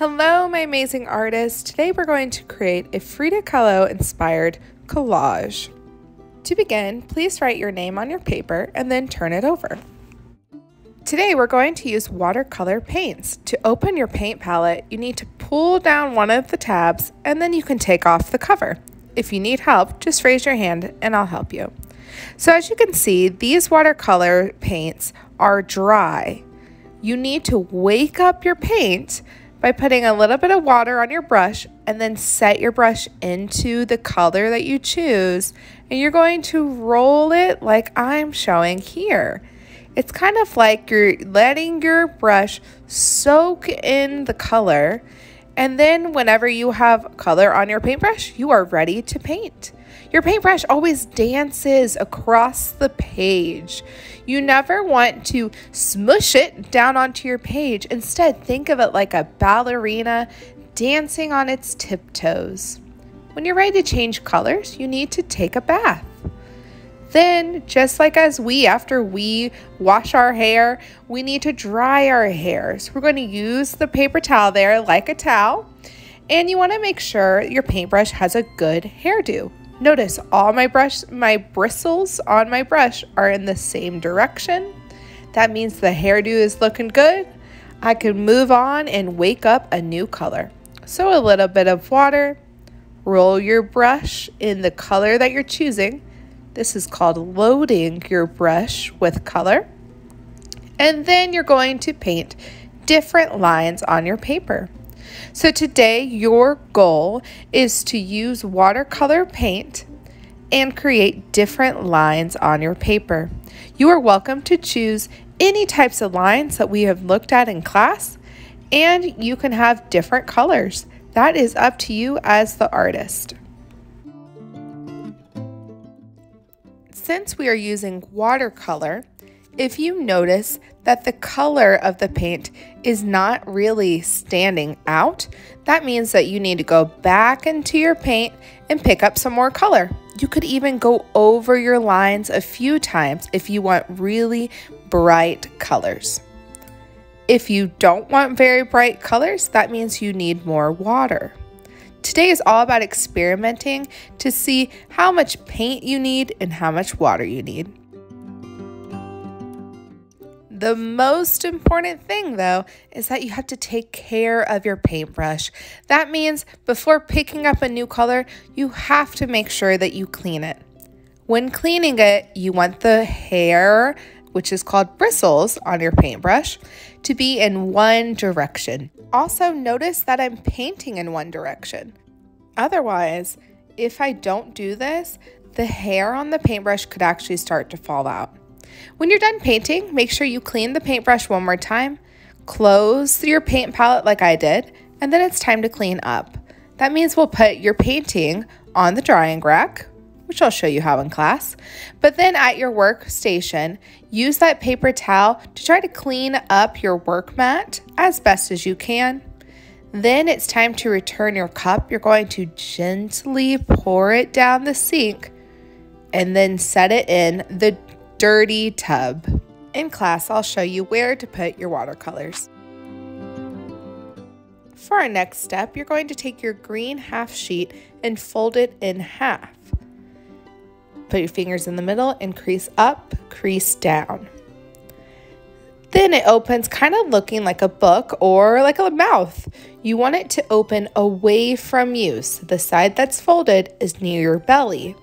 Hello, my amazing artists. Today we're going to create a Frida Kahlo inspired collage. To begin, please write your name on your paper and then turn it over. Today we're going to use watercolor paints. To open your paint palette, you need to pull down one of the tabs and then you can take off the cover. If you need help, just raise your hand and I'll help you. So as you can see, these watercolor paints are dry. You need to wake up your paint by putting a little bit of water on your brush and then set your brush into the color that you choose and you're going to roll it like I'm showing here. It's kind of like you're letting your brush soak in the color and then whenever you have color on your paintbrush, you are ready to paint. Your paintbrush always dances across the page. You never want to smush it down onto your page. Instead, think of it like a ballerina dancing on its tiptoes. When you're ready to change colors, you need to take a bath. Then, just like as we, after we wash our hair, we need to dry our hair. So we're going to use the paper towel there like a towel. And you want to make sure your paintbrush has a good hairdo. Notice all my brush, my bristles on my brush are in the same direction. That means the hairdo is looking good. I can move on and wake up a new color. So a little bit of water, roll your brush in the color that you're choosing this is called loading your brush with color. And then you're going to paint different lines on your paper. So today your goal is to use watercolor paint and create different lines on your paper. You are welcome to choose any types of lines that we have looked at in class and you can have different colors. That is up to you as the artist. Since we are using watercolor, if you notice that the color of the paint is not really standing out, that means that you need to go back into your paint and pick up some more color. You could even go over your lines a few times if you want really bright colors. If you don't want very bright colors, that means you need more water. Today is all about experimenting to see how much paint you need and how much water you need. The most important thing, though, is that you have to take care of your paintbrush. That means before picking up a new color, you have to make sure that you clean it. When cleaning it, you want the hair, which is called bristles on your paintbrush, to be in one direction. Also notice that I'm painting in one direction. Otherwise, if I don't do this, the hair on the paintbrush could actually start to fall out. When you're done painting, make sure you clean the paintbrush one more time, close your paint palette like I did, and then it's time to clean up. That means we'll put your painting on the drying rack, which I'll show you how in class. But then at your workstation, use that paper towel to try to clean up your work mat as best as you can. Then it's time to return your cup. You're going to gently pour it down the sink and then set it in the dirty tub. In class, I'll show you where to put your watercolors. For our next step, you're going to take your green half sheet and fold it in half. Put your fingers in the middle and crease up, crease down. Then it opens kind of looking like a book or like a mouth. You want it to open away from you. So the side that's folded is near your belly.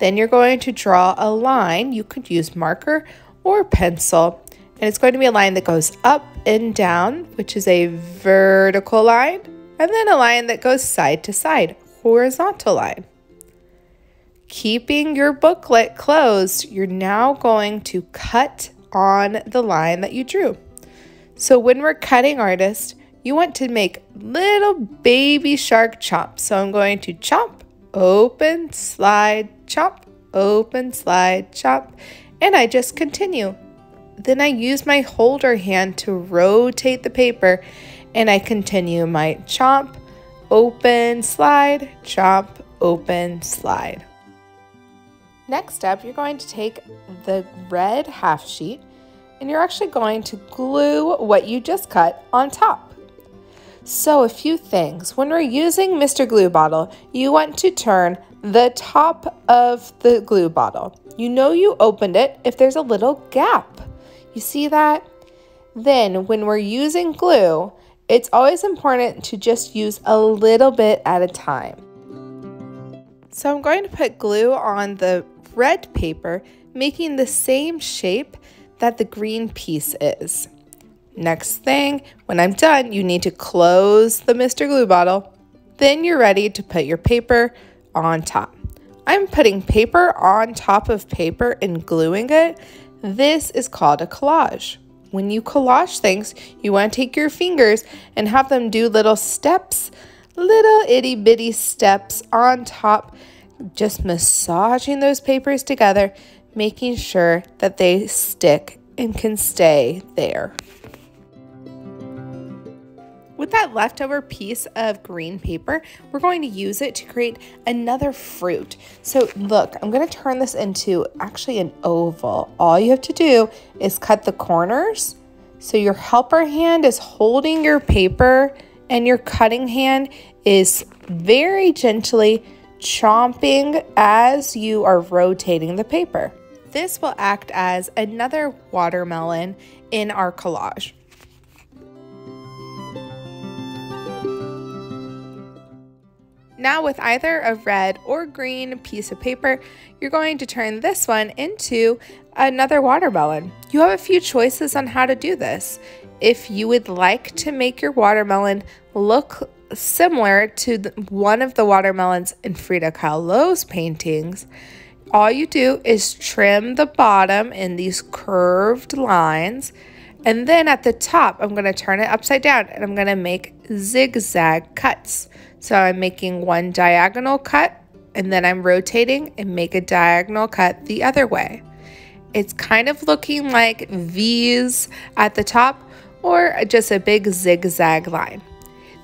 Then you're going to draw a line. You could use marker or pencil. And it's going to be a line that goes up and down, which is a vertical line. And then a line that goes side to side, horizontal line. Keeping your booklet closed, you're now going to cut on the line that you drew. So when we're cutting artist, you want to make little baby shark chops. So I'm going to chop, open, slide, chomp, open, slide, chop, and I just continue. Then I use my holder hand to rotate the paper and I continue my chop, open, slide, chop, open, slide. Next up, you're going to take the red half sheet and you're actually going to glue what you just cut on top. So a few things. When we're using Mr. Glue Bottle, you want to turn the top of the glue bottle. You know you opened it if there's a little gap. You see that? Then when we're using glue, it's always important to just use a little bit at a time. So I'm going to put glue on the red paper, making the same shape that the green piece is. Next thing, when I'm done, you need to close the Mr. Glue bottle. Then you're ready to put your paper on top. I'm putting paper on top of paper and gluing it. This is called a collage. When you collage things, you want to take your fingers and have them do little steps, little itty bitty steps on top, just massaging those papers together, making sure that they stick and can stay there. With that leftover piece of green paper, we're going to use it to create another fruit. So look, I'm gonna turn this into actually an oval. All you have to do is cut the corners. So your helper hand is holding your paper and your cutting hand is very gently chomping as you are rotating the paper. This will act as another watermelon in our collage. Now with either a red or green piece of paper, you're going to turn this one into another watermelon. You have a few choices on how to do this. If you would like to make your watermelon look similar to one of the watermelons in Frida Kahlo's paintings, all you do is trim the bottom in these curved lines. And then at the top, I'm going to turn it upside down and I'm going to make zigzag cuts. So I'm making one diagonal cut and then I'm rotating and make a diagonal cut the other way. It's kind of looking like V's at the top or just a big zigzag line.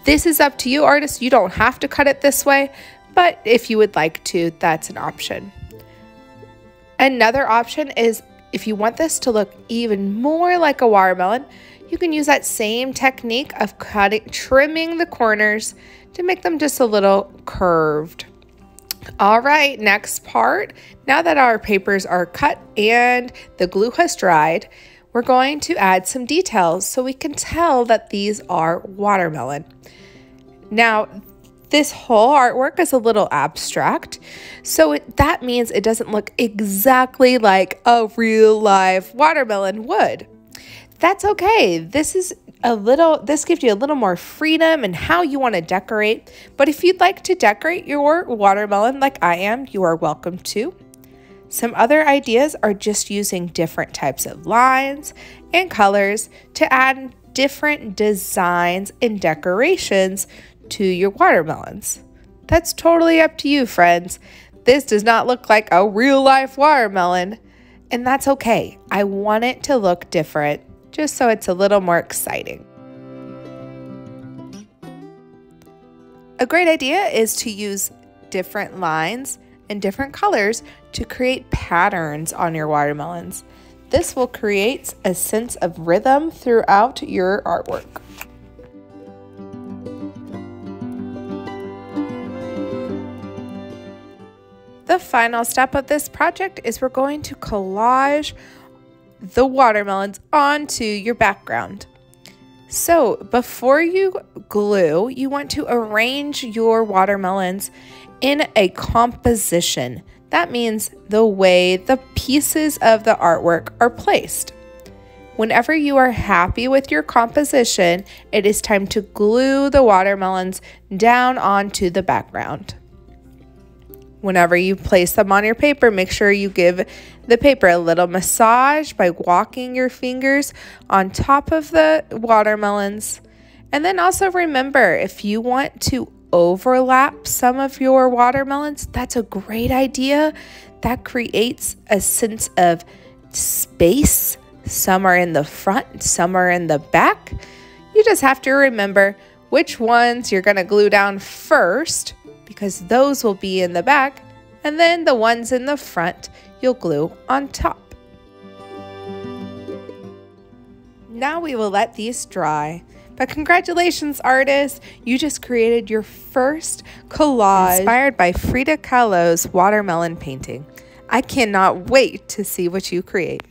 This is up to you, artists. You don't have to cut it this way, but if you would like to, that's an option. Another option is if you want this to look even more like a watermelon, you can use that same technique of cutting, trimming the corners to make them just a little curved. All right, next part. Now that our papers are cut and the glue has dried, we're going to add some details so we can tell that these are watermelon. Now, this whole artwork is a little abstract, so it, that means it doesn't look exactly like a real live watermelon would. That's okay. This is a little, this gives you a little more freedom in how you want to decorate. But if you'd like to decorate your watermelon like I am, you are welcome to. Some other ideas are just using different types of lines and colors to add different designs and decorations to your watermelons. That's totally up to you, friends. This does not look like a real life watermelon, and that's okay. I want it to look different just so it's a little more exciting. A great idea is to use different lines and different colors to create patterns on your watermelons. This will create a sense of rhythm throughout your artwork. Final step of this project is we're going to collage the watermelons onto your background. So before you glue, you want to arrange your watermelons in a composition. That means the way the pieces of the artwork are placed. Whenever you are happy with your composition, it is time to glue the watermelons down onto the background. Whenever you place them on your paper, make sure you give the paper a little massage by walking your fingers on top of the watermelons. And then also remember if you want to overlap some of your watermelons, that's a great idea. That creates a sense of space. Some are in the front, some are in the back. You just have to remember which ones you're going to glue down first because those will be in the back, and then the ones in the front you'll glue on top. Now we will let these dry. But congratulations, artist! You just created your first collage inspired by Frida Kahlo's watermelon painting. I cannot wait to see what you create.